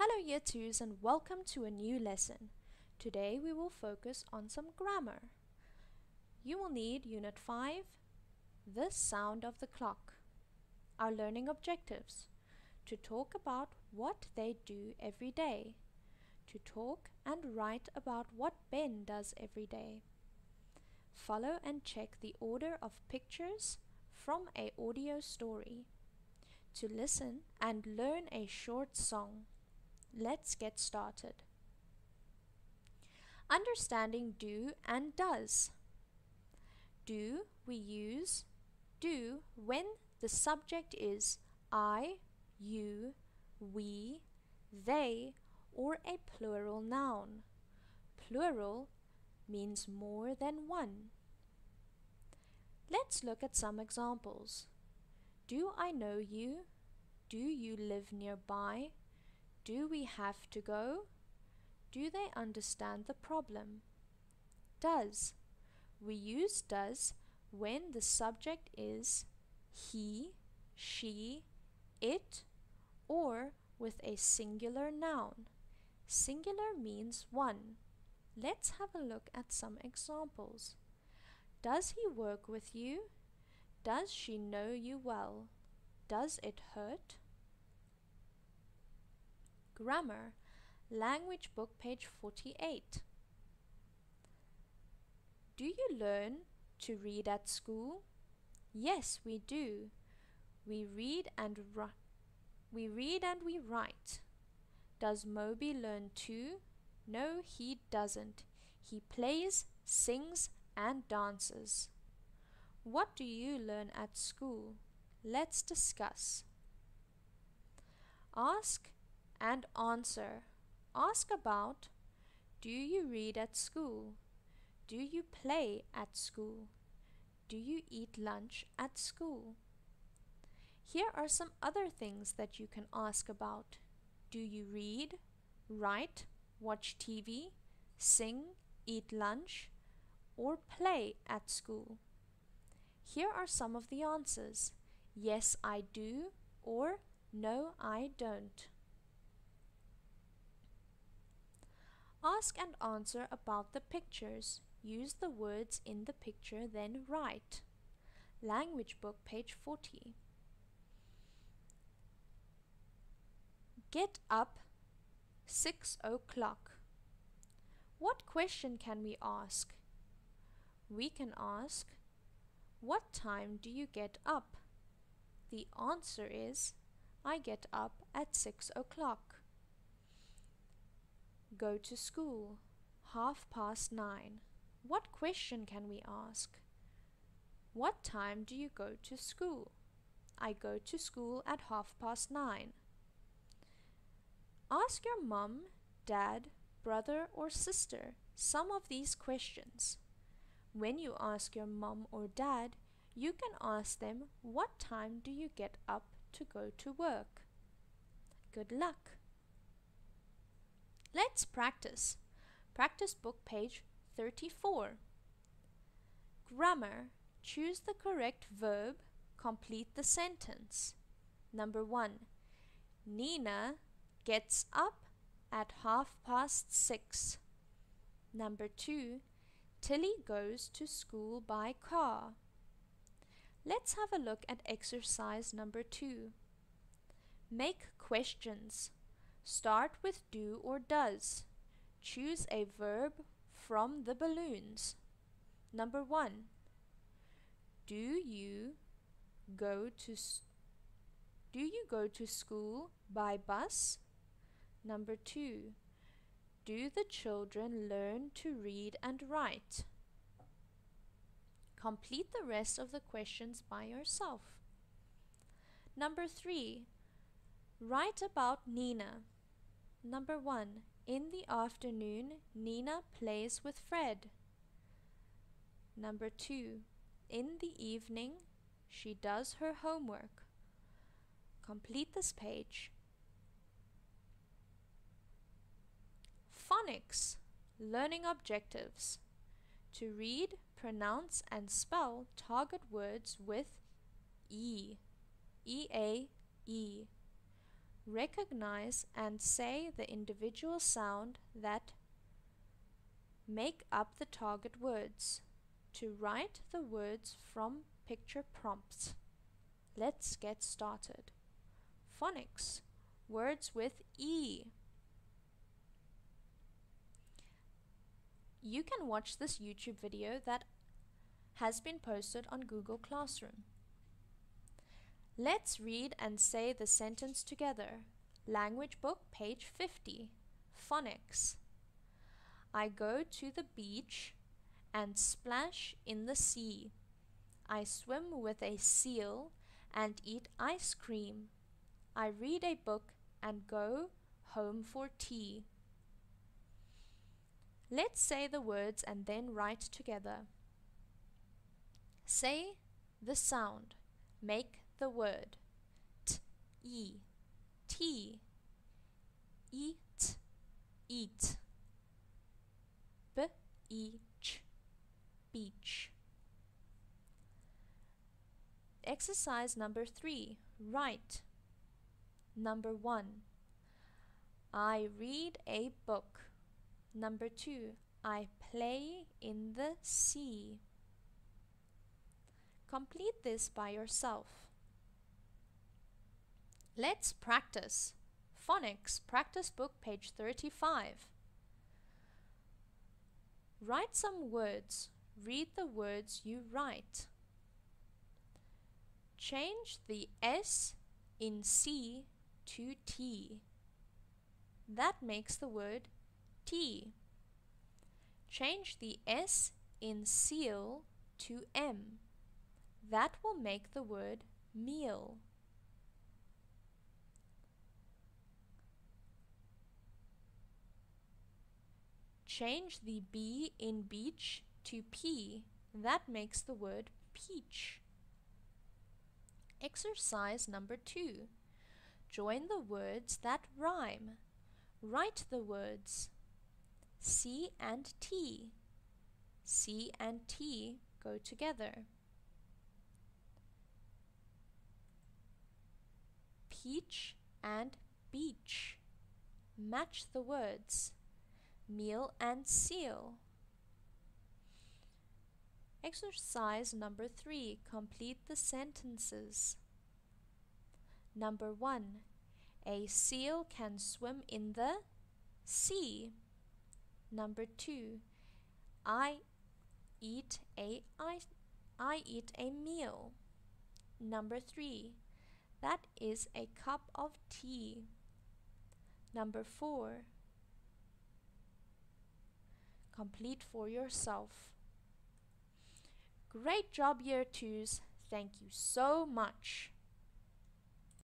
Hello Year 2s and welcome to a new lesson. Today we will focus on some grammar. You will need Unit 5, The Sound of the Clock. Our learning objectives. To talk about what they do every day. To talk and write about what Ben does every day. Follow and check the order of pictures from a audio story. To listen and learn a short song. Let's get started. Understanding do and does. Do we use do when the subject is I, you, we, they, or a plural noun. Plural means more than one. Let's look at some examples. Do I know you? Do you live nearby? Do we have to go? Do they understand the problem? Does. We use does when the subject is he, she, it, or with a singular noun. Singular means one. Let's have a look at some examples. Does he work with you? Does she know you well? Does it hurt? Grammar, Language Book, page 48. Do you learn to read at school? Yes, we do. We read and we read and we write. Does Moby learn too? No, he doesn't. He plays, sings, and dances. What do you learn at school? Let's discuss. Ask and answer. Ask about Do you read at school? Do you play at school? Do you eat lunch at school? Here are some other things that you can ask about. Do you read, write, watch TV, sing, eat lunch, or play at school? Here are some of the answers. Yes, I do, or no, I don't. Ask and answer about the pictures. Use the words in the picture, then write. Language book, page 40. Get up 6 o'clock. What question can we ask? We can ask, What time do you get up? The answer is, I get up at 6 o'clock. Go to school. Half past nine. What question can we ask? What time do you go to school? I go to school at half past nine. Ask your mum, dad, brother, or sister some of these questions. When you ask your mum or dad, you can ask them what time do you get up to go to work? Good luck! Let's practice. Practice book page 34. Grammar. Choose the correct verb. Complete the sentence. Number 1. Nina gets up at half past 6. Number 2. Tilly goes to school by car. Let's have a look at exercise number 2. Make questions. Start with do or does. Choose a verb from the balloons. Number 1. Do you go to Do you go to school by bus? Number 2. Do the children learn to read and write? Complete the rest of the questions by yourself. Number 3. Write about Nina. Number 1. In the afternoon, Nina plays with Fred. Number 2. In the evening, she does her homework. Complete this page. Phonics Learning Objectives To read, pronounce, and spell target words with E. E-A-E. Recognize and say the individual sound that make up the target words. To write the words from picture prompts. Let's get started. Phonics. Words with E. You can watch this YouTube video that has been posted on Google Classroom. Let's read and say the sentence together. Language book, page 50. Phonics. I go to the beach and splash in the sea. I swim with a seal and eat ice cream. I read a book and go home for tea. Let's say the words and then write together. Say the sound. Make the word t e t eat eat. B each beach. Exercise number 3 write. Number 1 I read a book. Number 2 I play in the sea. Complete this by yourself Let's practice. Phonics Practice Book, page 35. Write some words. Read the words you write. Change the S in sea to T. That makes the word tea. Change the S in seal to M. That will make the word meal. Change the B in beach to P. That makes the word peach. Exercise number two. Join the words that rhyme. Write the words sea and tea. sea and tea go together. Peach and beach. Match the words meal and seal. Exercise number three, complete the sentences. Number one, a seal can swim in the sea. Number two, I eat a I, I eat a meal. Number three, that is a cup of tea. Number four, complete for yourself. Great job, Year 2s. Thank you so much.